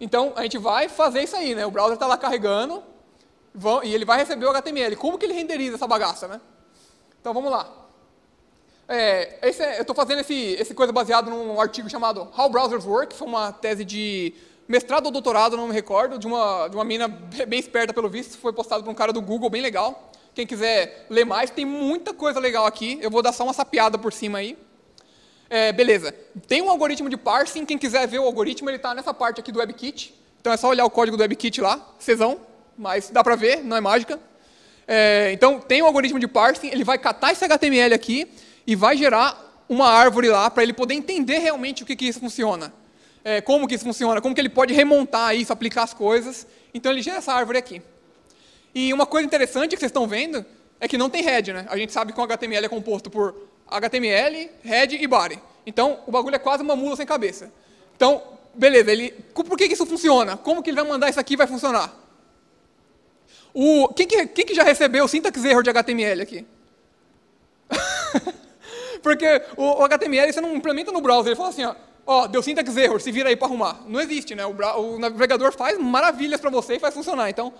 Então, a gente vai fazer isso aí, né? O browser está lá carregando, e ele vai receber o HTML. Como que ele renderiza essa bagaça, né? Então, vamos lá. É, é, eu estou fazendo esse, esse coisa baseado num artigo chamado How Browsers Work, foi uma tese de mestrado ou doutorado, não me recordo, de uma, de uma mina bem esperta pelo visto, foi postado por um cara do Google, bem legal. Quem quiser ler mais, tem muita coisa legal aqui, eu vou dar só uma sapiada por cima aí. É, beleza, tem um algoritmo de parsing, quem quiser ver o algoritmo, ele está nessa parte aqui do WebKit, então é só olhar o código do WebKit lá, Czão, mas dá para ver, não é mágica. É, então, tem um algoritmo de parsing, ele vai catar esse HTML aqui, e vai gerar uma árvore lá para ele poder entender realmente o que, que isso funciona. É, como que isso funciona, como que ele pode remontar isso, aplicar as coisas. Então ele gera essa árvore aqui. E uma coisa interessante que vocês estão vendo é que não tem head, né? A gente sabe que o HTML é composto por HTML, head e body. Então o bagulho é quase uma mula sem cabeça. Então, beleza, ele, por que, que isso funciona? Como que ele vai mandar isso aqui e vai funcionar? O, quem, que, quem que já recebeu o syntax error de HTML aqui? Porque o, o, HTML você não implementa no browser, ele fala assim, ó, ó, deu syntax error, se vira aí para arrumar. Não existe, né? O, o navegador faz maravilhas para você e faz funcionar. Então,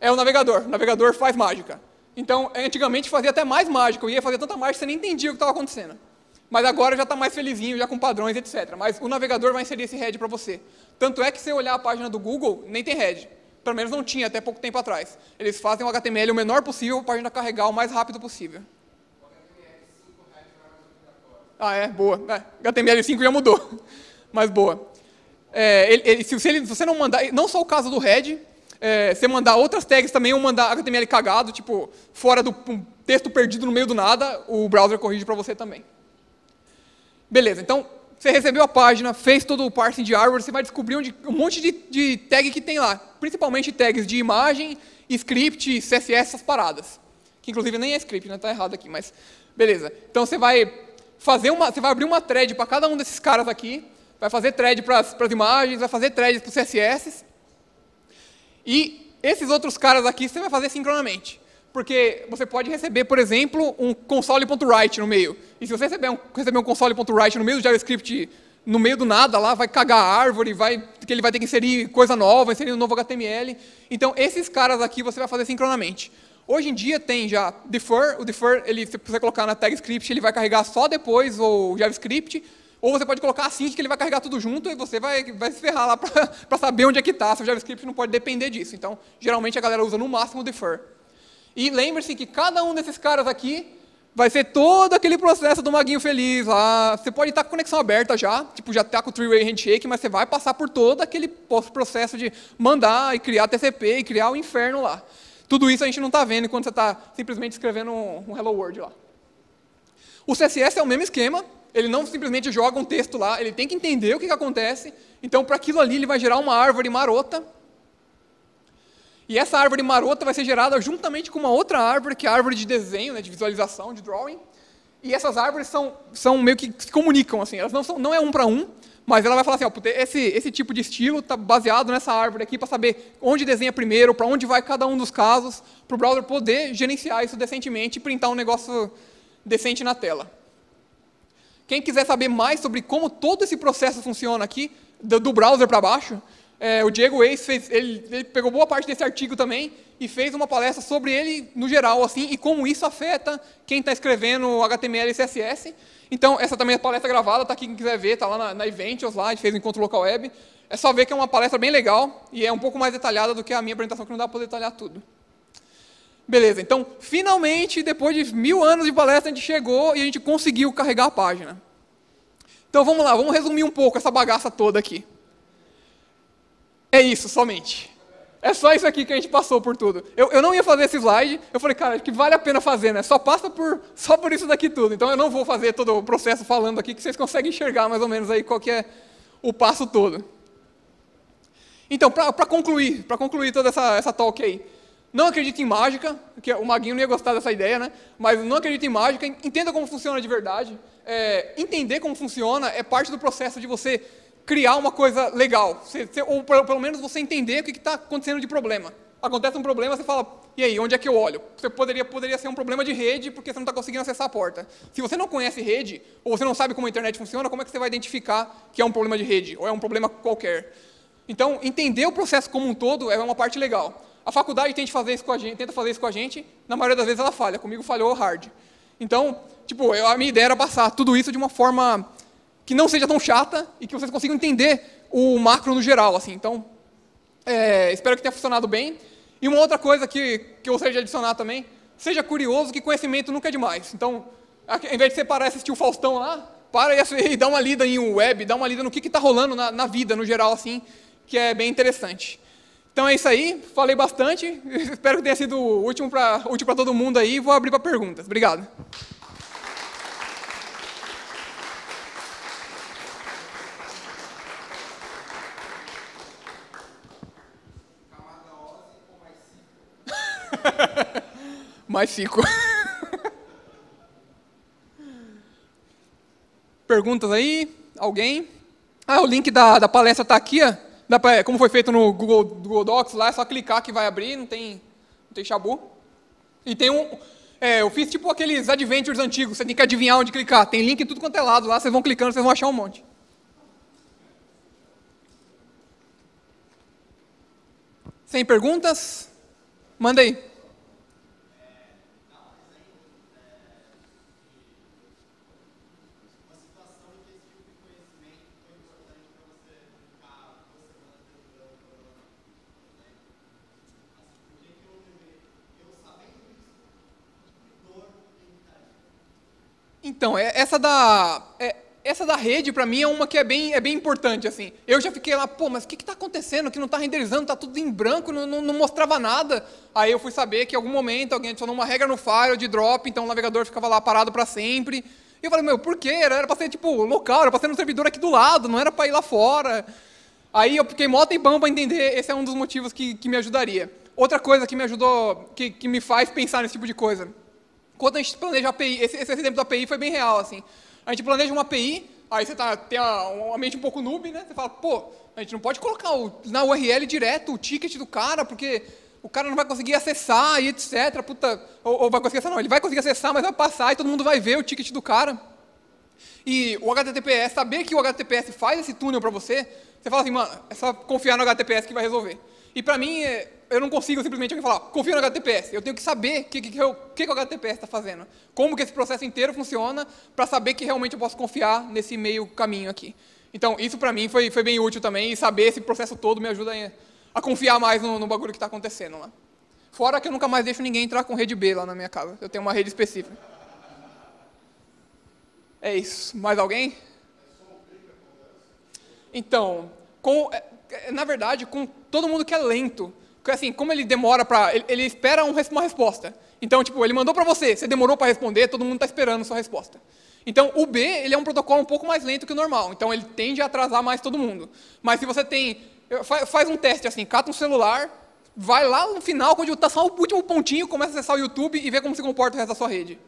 é o navegador. O navegador faz mágica. Então, antigamente fazia até mais mágica, eu ia fazer tanta mágica que você nem entendia o que estava acontecendo. Mas agora já está mais felizinho, já com padrões, etc. Mas o navegador vai inserir esse head para você. Tanto é que se você olhar a página do Google, nem tem head. Pelo menos não tinha até pouco tempo atrás. Eles fazem o HTML o menor possível para a página carregar o mais rápido possível. Ah, é? Boa. É, HTML5 já mudou. Mas boa. É, ele, ele, se, você, se, você, não mandar, não só o caso do head, é, você mandar outras tags também, ou mandar HTML cagado, tipo, fora do um texto perdido no meio do nada, o browser corrige para você também. Beleza, então, você recebeu a página, fez todo o parsing de árvore, você vai descobrir onde, um monte de, de tag que tem lá. Principalmente tags de imagem, script, CSS, essas paradas. Que inclusive nem é script, né? Está errado aqui, mas beleza. Então você vai fazer uma, você vai abrir uma thread para cada um desses caras aqui, vai fazer thread para as imagens, vai fazer thread para os CSS, e esses outros caras aqui você vai fazer sincronamente. Porque você pode receber, por exemplo, um console.write no meio. E se você receber um, receber um console.write no meio do JavaScript, no meio do nada lá, vai cagar a árvore, vai, que ele vai ter que inserir coisa nova, inserir um novo HTML. Então, esses caras aqui você vai fazer sincronamente. Hoje em dia tem já defer, o defer, ele, se você colocar na tag script, ele vai carregar só depois o JavaScript. Ou você pode colocar assim que ele vai carregar tudo junto e você vai, vai se ferrar lá para saber onde é que está. Seu JavaScript não pode depender disso. Então, geralmente a galera usa no máximo o defer. E lembre-se que cada um desses caras aqui vai ser todo aquele processo do maguinho feliz lá. Você pode estar com conexão aberta já, tipo, já está com o three-way handshake, mas você vai passar por todo aquele processo de mandar e criar TCP e criar o inferno lá. Tudo isso a gente não está vendo quando você está simplesmente escrevendo um, Hello World lá. O CSS é o mesmo esquema, ele não simplesmente joga um texto lá, ele tem que entender o que, que acontece. Então, para aquilo ali, ele vai gerar uma árvore marota. E essa árvore marota vai ser gerada juntamente com uma outra árvore, que é a árvore de desenho, né, de visualização, de drawing. E essas árvores são, são meio que se comunicam, assim, elas não, são, não é um para um, mas ela vai falar assim, ó, esse, esse tipo de estilo está baseado nessa árvore aqui para saber onde desenha primeiro, para onde vai cada um dos casos, para o browser poder gerenciar isso decentemente e printar um negócio decente na tela. Quem quiser saber mais sobre como todo esse processo funciona aqui, do, do browser para baixo, é, o Diego Weiss fez, ele, ele, pegou boa parte desse artigo também e fez uma palestra sobre ele no geral, assim, e como isso afeta quem está escrevendo HTML e CSS. Então, essa também é palestra gravada, está aqui quem quiser ver, está lá na, na Eventios, lá, a gente fez um encontro local web. É só ver que é uma palestra bem legal e é um pouco mais detalhada do que a minha apresentação, que não dá para detalhar tudo. Beleza, então, finalmente, depois de mil anos de palestra, a gente chegou e a gente conseguiu carregar a página. Então, vamos lá, vamos resumir um pouco essa bagaça toda aqui. É isso, somente. É só isso aqui que a gente passou por tudo. Eu, eu não ia fazer esse slide, eu falei, cara, que vale a pena fazer, né? Só passa por, só por isso daqui tudo. Então, eu não vou fazer todo o processo falando aqui, que vocês conseguem enxergar mais ou menos aí qual que é o passo todo. Então, para concluir, para concluir toda essa, essa talk aí, não acredite em mágica, que o Maguinho não ia gostar dessa ideia, né? Mas não acredite em mágica, entenda como funciona de verdade. É, entender como funciona é parte do processo de você criar uma coisa legal. Você, você, ou pelo menos você entender o que está acontecendo de problema. Acontece um problema, você fala, e aí, onde é que eu olho? Você poderia, poderia ser um problema de rede, porque você não está conseguindo acessar a porta. Se você não conhece rede, ou você não sabe como a internet funciona, como é que você vai identificar que é um problema de rede, ou é um problema qualquer? Então, entender o processo como um todo é uma parte legal. A faculdade tenta fazer isso com a gente, tenta fazer isso com a gente, na maioria das vezes ela falha. Comigo falhou hard. Então, tipo, eu, a minha ideia era passar tudo isso de uma forma que não seja tão chata e que vocês consigam entender o macro no geral, assim. Então, é, espero que tenha funcionado bem. E uma outra coisa que, que eu gostaria de adicionar também, seja curioso que conhecimento nunca é demais. Então, ao invés de você parar e assistir o Faustão lá, para e, e dá uma lida em web, dá uma lida no que está rolando na, na vida no geral, assim, que é bem interessante. Então é isso aí, falei bastante, espero que tenha sido útil para todo mundo aí, vou abrir para perguntas. Obrigado. mais cinco. Perguntas aí? Alguém? Ah, o link da, da palestra está aqui, ó. Pra, como foi feito no Google, Google, Docs lá, é só clicar que vai abrir, não tem, não tem chabu. E tem um. É, eu fiz tipo aqueles adventures antigos, você tem que adivinhar onde clicar. Tem link em tudo quanto é lado lá, vocês vão clicando, vocês vão achar um monte. Sem perguntas? Manda aí. Então, é, essa da, é, essa da rede, para mim, é uma que é bem, é bem importante. assim. Eu já fiquei lá, pô, mas o que está acontecendo? Que não está renderizando, está tudo em branco, não, não, não, mostrava nada. Aí eu fui saber que em algum momento alguém adicionou uma regra no file de drop, então o navegador ficava lá parado para sempre. E eu falei, meu, por quê? Era para ser tipo local, era para ser no servidor aqui do lado, não era para ir lá fora. Aí eu fiquei mó tempão para entender, esse é um dos motivos que, que me ajudaria. Outra coisa que me ajudou, que, que me faz pensar nesse tipo de coisa quando a gente planeja API, esse, esse exemplo da API foi bem real, assim. A gente planeja uma API, aí você tá, tem uma, mente um pouco noob, né? Você fala, pô, a gente não pode colocar o, na URL direto o ticket do cara, porque o cara não vai conseguir acessar e etc. Puta, ou, ou vai conseguir acessar, não, ele vai conseguir acessar, mas vai passar e todo mundo vai ver o ticket do cara. E o HTTPS, saber que o HTTPS faz esse túnel para você, você fala assim, mano, é só confiar no HTTPS que vai resolver. E para mim, é, eu não consigo simplesmente falar, confia no HTTPS. Eu tenho que saber o que, que, que, que, que o HTTPS está fazendo. Como que esse processo inteiro funciona para saber que realmente eu posso confiar nesse meio caminho aqui. Então, isso para mim foi, foi bem útil também, e saber esse processo todo me ajuda a, a confiar mais no, no bagulho que está acontecendo lá. Fora que eu nunca mais deixo ninguém entrar com rede B lá na minha casa. Eu tenho uma rede específica. É isso. Mais alguém? Então, com, é, na verdade, com todo mundo que é lento, porque assim, como ele demora para, ele, ele, espera um, uma resposta. Então, tipo, ele mandou para você, você demorou para responder, todo mundo está esperando sua resposta. Então, o B, ele é um protocolo um pouco mais lento que o normal. Então, ele tende a atrasar mais todo mundo. Mas se você tem, faz um teste assim, cata um celular, vai lá no final, quando está só o último pontinho, começa a acessar o YouTube e vê como se comporta o resto da sua rede.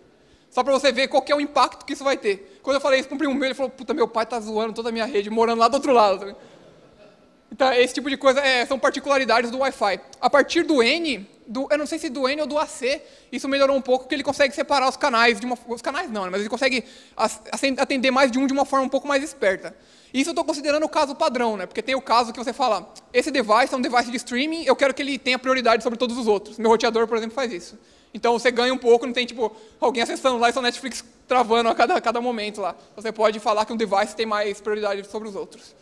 Só para você ver qual é o impacto que isso vai ter. Quando eu falei isso para um primo meu, ele falou, puta, meu pai está zoando toda a minha rede, morando lá do outro lado. Então, esse tipo de coisa é, são particularidades do Wi-Fi. A partir do N, do, eu não sei se do N ou do AC, isso melhorou um pouco, porque ele consegue separar os canais, de uma, os canais não, né, mas ele consegue atender mais de um de uma forma um pouco mais esperta. Isso eu estou considerando o caso padrão, né? porque tem o caso que você fala, esse device é um device de streaming, eu quero que ele tenha prioridade sobre todos os outros. Meu roteador, por exemplo, faz isso. Então você ganha um pouco, não tem tipo alguém acessando lá e sua Netflix travando a cada, a cada momento lá. Você pode falar que um device tem mais prioridade sobre os outros.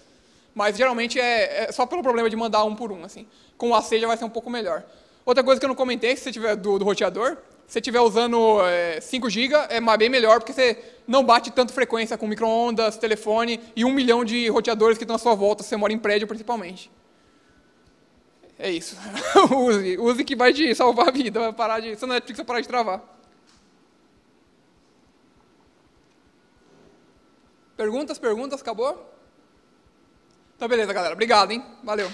Mas geralmente é, é só pelo problema de mandar um por um. assim. Com o AC já vai ser um pouco melhor. Outra coisa que eu não comentei, se você tiver do, do roteador, se você estiver usando é, 5 GB, é bem melhor, porque você não bate tanto frequência com micro-ondas, telefone e um milhão de roteadores que estão à sua volta, se você mora em prédio principalmente. É isso. use. Use que vai te salvar a vida. Vai parar de. Se não Netflix vai parar de travar. Perguntas, perguntas, acabou? Então beleza, galera. Obrigado, hein? Valeu.